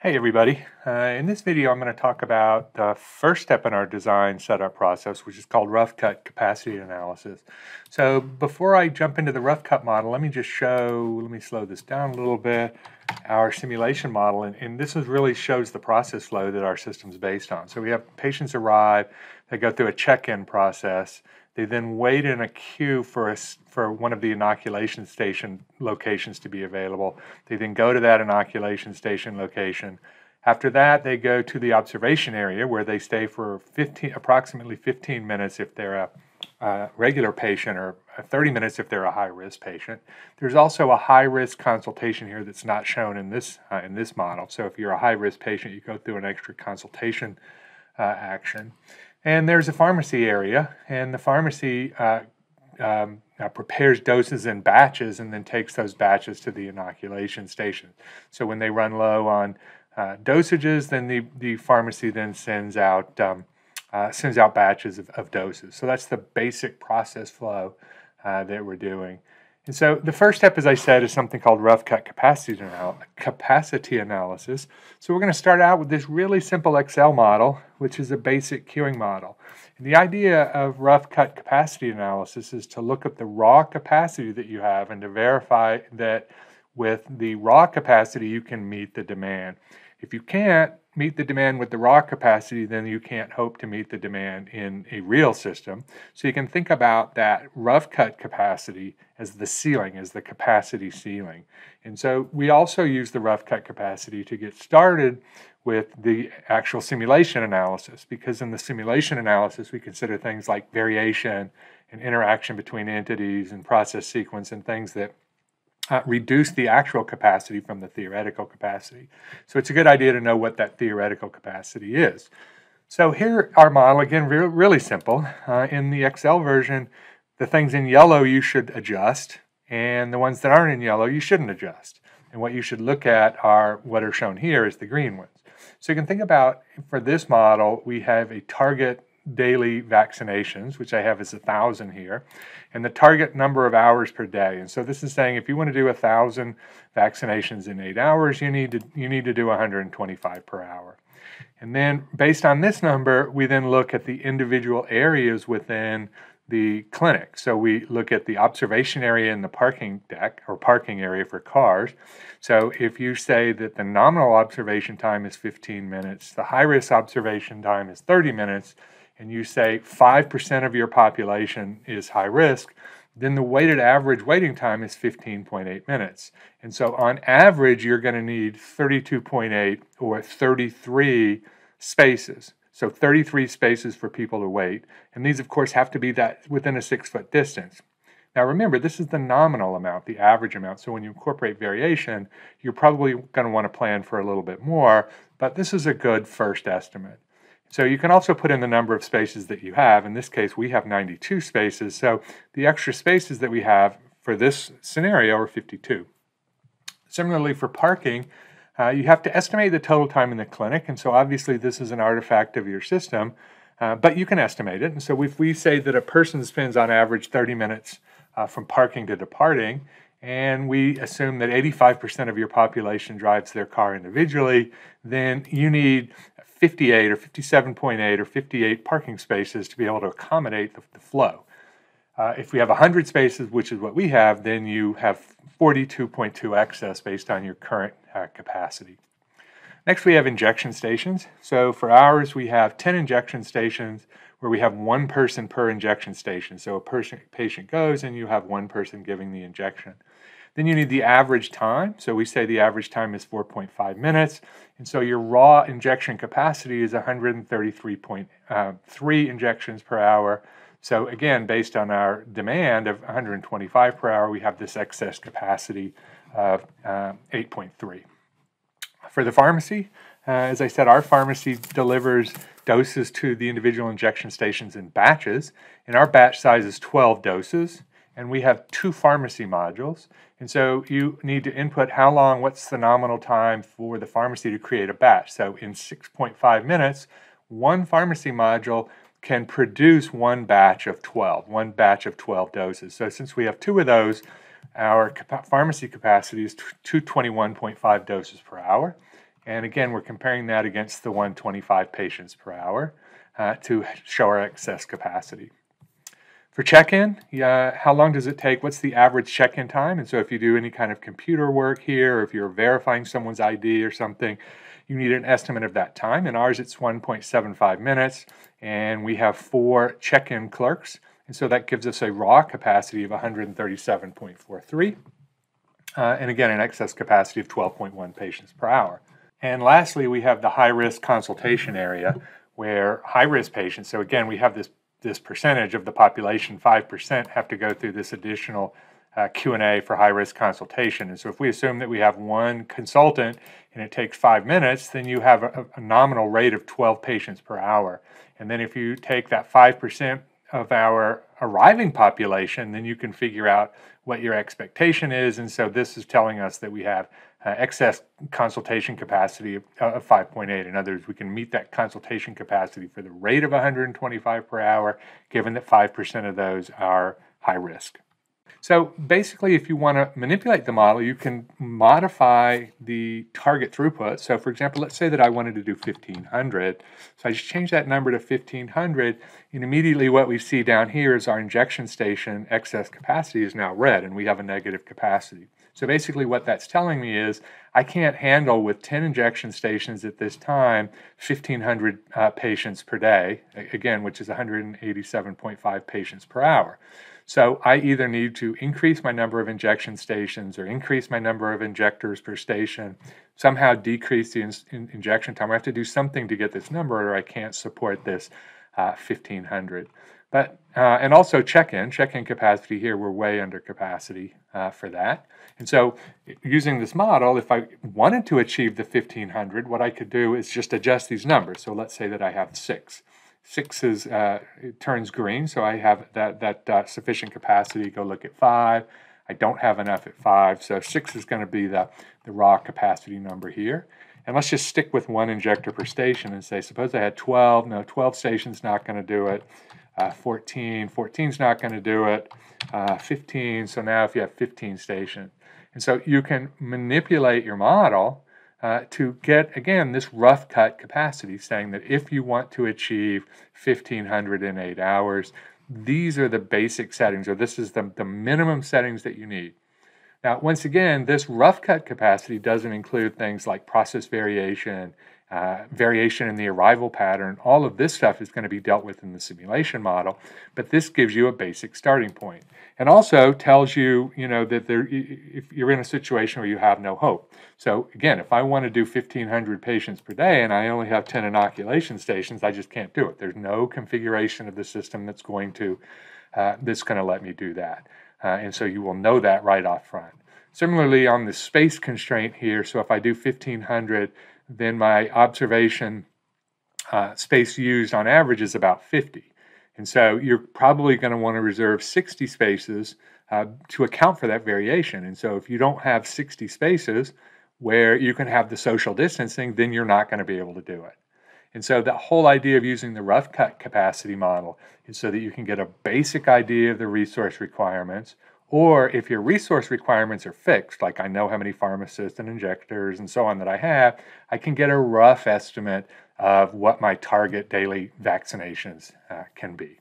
Hey everybody, uh, in this video I'm going to talk about the first step in our design setup process which is called rough cut capacity analysis. So before I jump into the rough cut model let me just show, let me slow this down a little bit, our simulation model and, and this is really shows the process flow that our system is based on. So we have patients arrive, they go through a check-in process, they then wait in a queue for, a, for one of the inoculation station locations to be available. They then go to that inoculation station location. After that, they go to the observation area where they stay for 15, approximately 15 minutes if they're a, regular patient or 30 minutes if they're a high-risk patient. There's also a high-risk consultation here that's not shown in this, uh, in this model. So if you're a high-risk patient, you go through an extra consultation uh, action. And there's a pharmacy area, and the pharmacy uh, um, uh, prepares doses in batches and then takes those batches to the inoculation station. So when they run low on uh, dosages, then the, the pharmacy then sends out um, uh, sends out batches of, of, doses. So that's the basic process flow uh, that we're doing. And so the first step, as I said, is something called rough cut capacity, anal capacity analysis. So we're going to start out with this really simple Excel model, which is a basic queuing model. And the idea of rough cut capacity analysis is to look at the raw capacity that you have and to verify that with the raw capacity you can meet the demand. If you can't meet the demand with the raw capacity, then you can't hope to meet the demand in a real system. So you can think about that rough cut capacity as the ceiling, as the capacity ceiling. And so we also use the rough cut capacity to get started with the actual simulation analysis, because in the simulation analysis, we consider things like variation and interaction between entities and process sequence and things that uh, reduce the actual capacity from the theoretical capacity. So it's a good idea to know what that theoretical capacity is. So here our model, again, re really simple. Uh, in the Excel version, the things in yellow you should adjust, and the ones that aren't in yellow you shouldn't adjust. And what you should look at are what are shown here is the green ones. So you can think about, for this model, we have a target daily vaccinations, which I have as a thousand here, and the target number of hours per day. And so this is saying if you want to do a thousand vaccinations in eight hours, you need to you need to do 125 per hour. And then based on this number, we then look at the individual areas within the clinic. So we look at the observation area in the parking deck or parking area for cars. So if you say that the nominal observation time is 15 minutes, the high risk observation time is 30 minutes, and you say 5% of your population is high risk, then the weighted average waiting time is 15.8 minutes. And so on average, you're going to need 32.8 or 33 spaces. So 33 spaces for people to wait. And these, of course, have to be that within a six foot distance. Now remember, this is the nominal amount, the average amount. So when you incorporate variation, you're probably going to want to plan for a little bit more, but this is a good first estimate. So you can also put in the number of spaces that you have. In this case, we have 92 spaces. So the extra spaces that we have for this scenario are 52. Similarly for parking, uh, you have to estimate the total time in the clinic. And so obviously this is an artifact of your system, uh, but you can estimate it. And so if we say that a person spends on average 30 minutes uh, from parking to departing, and we assume that 85% of your population drives their car individually, then you need 58 or 57.8 or 58 parking spaces to be able to accommodate the, the flow. Uh, if we have 100 spaces, which is what we have, then you have 42.2 excess based on your current uh, capacity. Next, we have injection stations. So for ours, we have 10 injection stations where we have one person per injection station. So a person, patient goes and you have one person giving the injection. Then you need the average time. So we say the average time is 4.5 minutes. And so your raw injection capacity is 133.3 uh, injections per hour. So again, based on our demand of 125 per hour, we have this excess capacity of uh, 8.3. For the pharmacy, uh, as I said, our pharmacy delivers doses to the individual injection stations in batches, and our batch size is 12 doses and we have two pharmacy modules. And so you need to input how long, what's the nominal time for the pharmacy to create a batch. So in 6.5 minutes, one pharmacy module can produce one batch of 12, one batch of 12 doses. So since we have two of those, our pharmacy capacity is 221.5 doses per hour. And again, we're comparing that against the 125 patients per hour uh, to show our excess capacity. For check-in, how long does it take? What's the average check-in time? And so if you do any kind of computer work here, or if you're verifying someone's ID or something, you need an estimate of that time. In ours, it's 1.75 minutes, and we have four check-in clerks. And so that gives us a raw capacity of 137.43. Uh, and again, an excess capacity of 12.1 patients per hour. And lastly, we have the high risk consultation area where high risk patients, so again, we have this this percentage of the population, 5%, have to go through this additional uh, Q&A for high-risk consultation. And so if we assume that we have one consultant and it takes five minutes, then you have a, a nominal rate of 12 patients per hour. And then if you take that 5% of our arriving population, then you can figure out what your expectation is. And so this is telling us that we have uh, excess consultation capacity of, uh, of 5.8. In other words, we can meet that consultation capacity for the rate of 125 per hour, given that 5% of those are high risk. So basically, if you want to manipulate the model, you can modify the target throughput. So for example, let's say that I wanted to do 1500. So I just change that number to 1500, and immediately what we see down here is our injection station excess capacity is now red, and we have a negative capacity. So basically what that's telling me is I can't handle with 10 injection stations at this time 1,500 uh, patients per day, again, which is 187.5 patients per hour. So I either need to increase my number of injection stations or increase my number of injectors per station, somehow decrease the in in injection time. I have to do something to get this number or I can't support this uh, 1500. But uh, and also check-in, check-in capacity here, we're way under capacity uh, for that. And so using this model, if I wanted to achieve the 1500, what I could do is just adjust these numbers. So let's say that I have six. Six is, uh, turns green, so I have that, that uh, sufficient capacity. Go look at five. I don't have enough at five, so six is going to be the, the raw capacity number here. And let's just stick with one injector per station and say, suppose I had 12. No, 12 stations not going to do it uh, 14. 14 is not going to do it. Uh, 15. So now if you have 15 stations. And so you can manipulate your model uh, to get, again, this rough cut capacity, saying that if you want to achieve 1500 in eight hours, these are the basic settings, or this is the, the minimum settings that you need. Now, once again, this rough cut capacity doesn't include things like process variation uh, variation in the arrival pattern, all of this stuff is going to be dealt with in the simulation model, but this gives you a basic starting point. And also tells you, you know, that there, if you're in a situation where you have no hope. So again, if I want to do 1,500 patients per day and I only have 10 inoculation stations, I just can't do it. There's no configuration of the system that's going to, uh, that's going to let me do that. Uh, and so you will know that right off front. Similarly, on the space constraint here, so if I do 1,500 then my observation uh, space used on average is about 50. And so you're probably going to want to reserve 60 spaces uh, to account for that variation. And so if you don't have 60 spaces where you can have the social distancing, then you're not going to be able to do it. And so the whole idea of using the rough cut capacity model is so that you can get a basic idea of the resource requirements or if your resource requirements are fixed, like I know how many pharmacists and injectors and so on that I have, I can get a rough estimate of what my target daily vaccinations uh, can be.